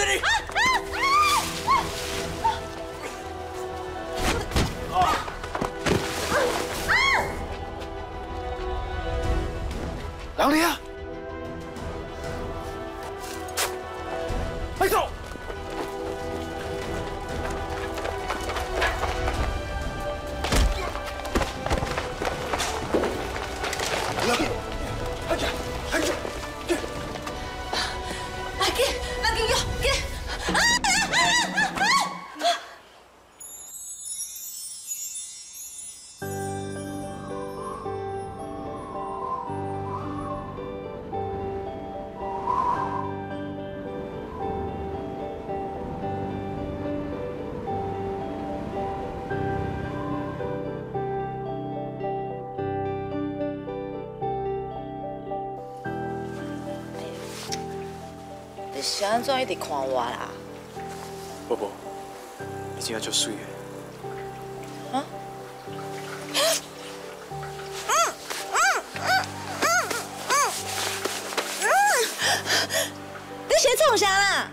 死你！老李啊！快走！你是安怎一直看我啦？宝宝，你真正足水的。啊？你先创啥啦？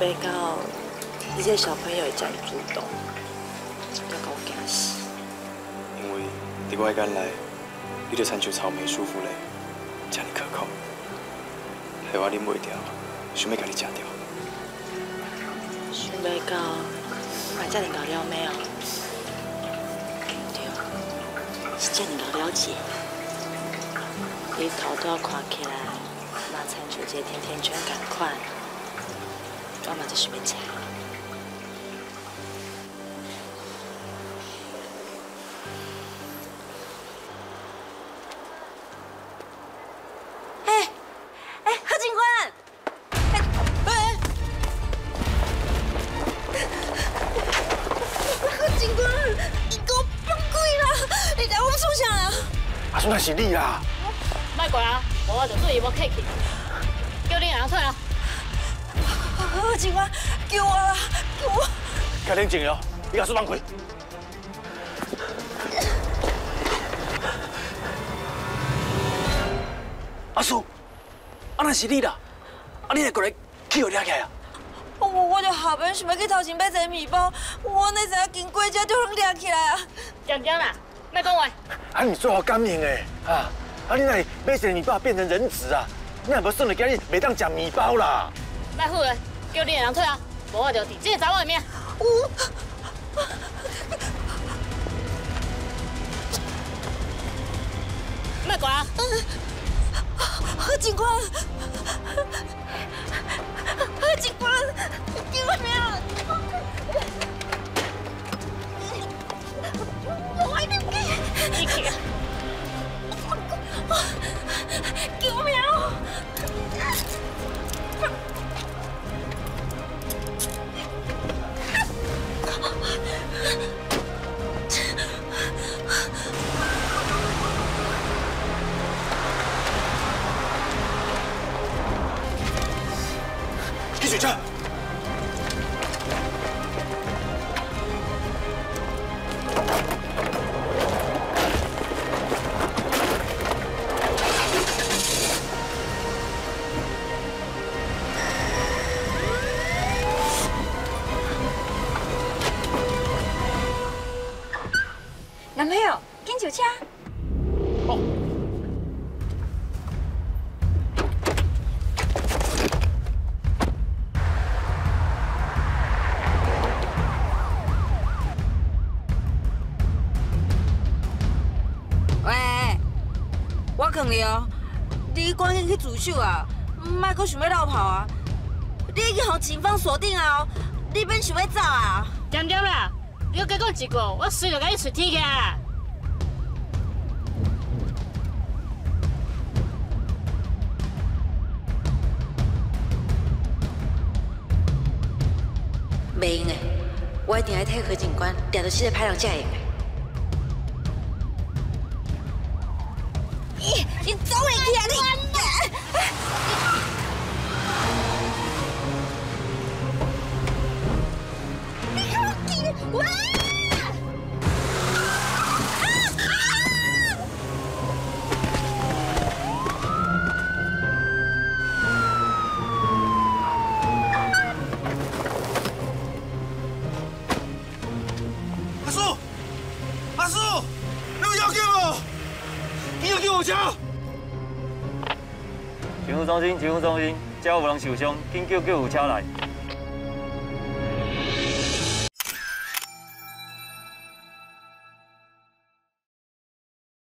袂到你这个小朋友会这样主动，要给我惊死。因为伫我的眼内，你就亲像草莓舒芙蕾，这么可口，害我啉袂掉，想要甲你食掉。想袂到我嘛这么搞了没有？对，是这么搞了解。你头都要看起来，嘛亲像一个甜甜圈赶快，我嘛就想要吃。哎哎，何警官！哎哎，何警官，你给我放鬼啦！你带我出啥啊？阿叔，那是你啦！啊，无我就对伊要客气，叫你人退啊！何警官，救我啦！救我！开冷静哦，你阿叔放开。阿叔，啊那是你啦！啊你来过来，去我抓起来啊！我我就后边想要去头前买一个面包，我那时经过这就能抓起来啊！点点啦，卖讲话。啊你做好感应诶，啊啊你那里买一个面包变成人质啊！你若无算了，今日袂当食面包啦！卖唬人，叫你的人退啊！无我就伫这个查某的命。卖过啊！何警官，何警官，救命！去水车。男朋友，跟酒车。我劝你哦，你赶紧去自首啊，莫搁想要逃跑啊！你已经互警方锁定啊，你免想要走啊！点点啦，你要加讲一句，我随就甲你出天去啊！袂用的，我一定要替何警官抓到这个歹人才会用的。你走没去呢？阿叔，阿叔，你要给我，你要给我交。警务中心，警务中心，只要有人受伤，紧叫救护车来。